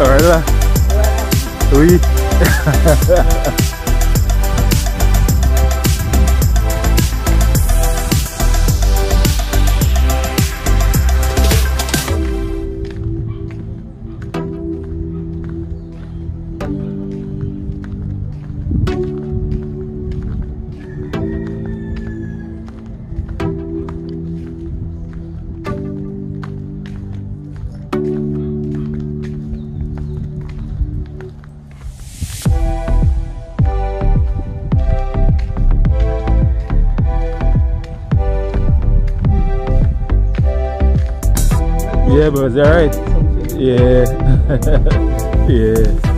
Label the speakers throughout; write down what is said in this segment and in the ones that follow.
Speaker 1: Lah. Oui. Yeah, but it's alright. Yeah. yeah.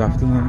Speaker 1: Afternoon.